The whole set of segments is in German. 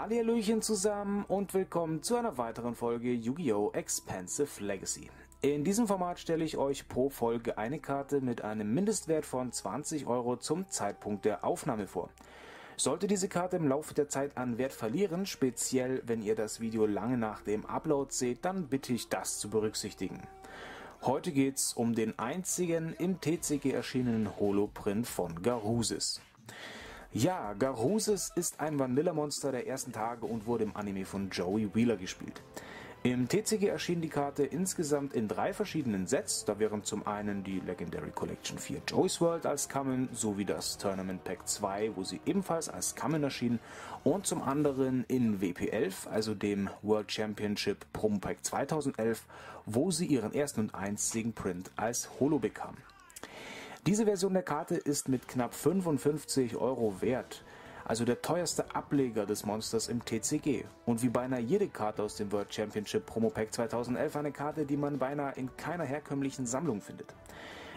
Hallöchen zusammen und willkommen zu einer weiteren Folge Yu-Gi-Oh! Expensive Legacy. In diesem Format stelle ich euch pro Folge eine Karte mit einem Mindestwert von 20 Euro zum Zeitpunkt der Aufnahme vor. Sollte diese Karte im Laufe der Zeit an Wert verlieren, speziell wenn ihr das Video lange nach dem Upload seht, dann bitte ich das zu berücksichtigen. Heute geht's um den einzigen im TCG erschienenen Holoprint von Garusis. Ja, Garusis ist ein Vanilla-Monster der ersten Tage und wurde im Anime von Joey Wheeler gespielt. Im TCG erschien die Karte insgesamt in drei verschiedenen Sets. Da wären zum einen die Legendary Collection 4 Joy's World als Kamen sowie das Tournament Pack 2, wo sie ebenfalls als Kamen erschien, und zum anderen in WP11, also dem World Championship Promo Pack 2011, wo sie ihren ersten und einzigen Print als Holo bekam. Diese Version der Karte ist mit knapp 55 Euro wert, also der teuerste Ableger des Monsters im TCG und wie beinahe jede Karte aus dem World Championship Promo Pack 2011 eine Karte, die man beinahe in keiner herkömmlichen Sammlung findet.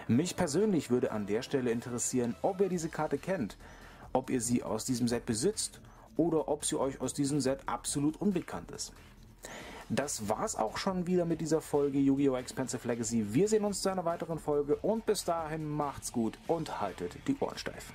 Mich persönlich würde an der Stelle interessieren, ob ihr diese Karte kennt, ob ihr sie aus diesem Set besitzt oder ob sie euch aus diesem Set absolut unbekannt ist. Das war's auch schon wieder mit dieser Folge Yu-Gi-Oh! Expensive Legacy. Wir sehen uns zu einer weiteren Folge und bis dahin macht's gut und haltet die Ohren steif.